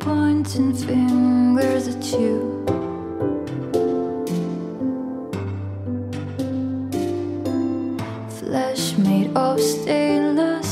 pointing fingers at you. Flesh made of stainless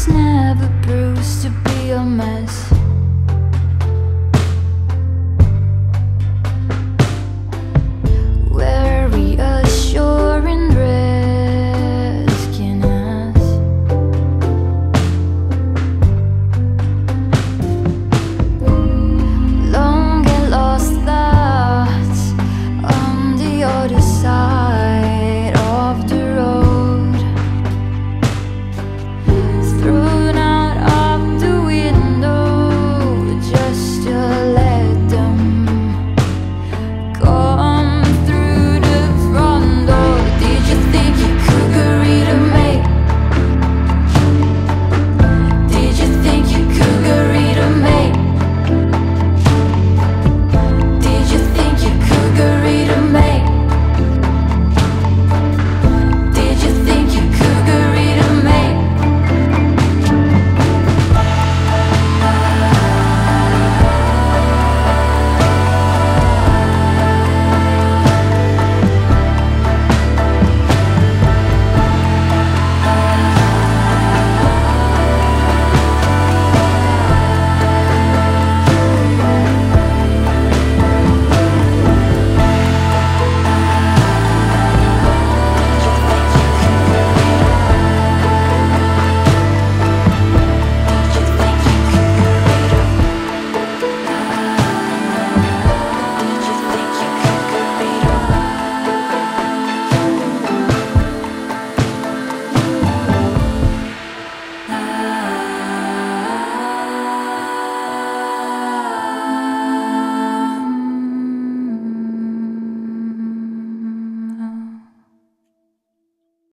was never bruised to be a man